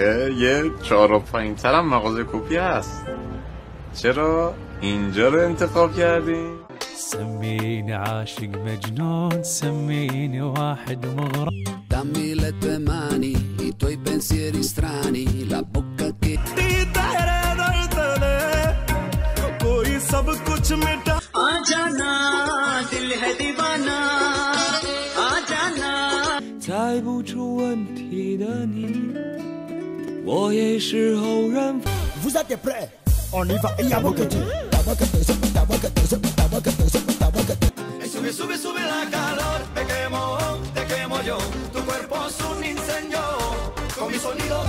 آخه یه چهار و پایین ترم مغازه کپی هست چرا اینجا رو انتخاب کردیم؟ سميني عاشق مجنون سميني واحد مغرم Dammi le tue mani, i tuoi pensieri strani, la bocca che "猜不出问题的你， 我也是偶然。 Vous êtes prêts On y va, et à vos côtés. Tabac, tabac, tabac, tabac, tabac, tabac, tabac, tabac. Sube, sube, sube la calor, te quemo, te quemo yo. Tu cuerpo es un incendio, con mi sonido.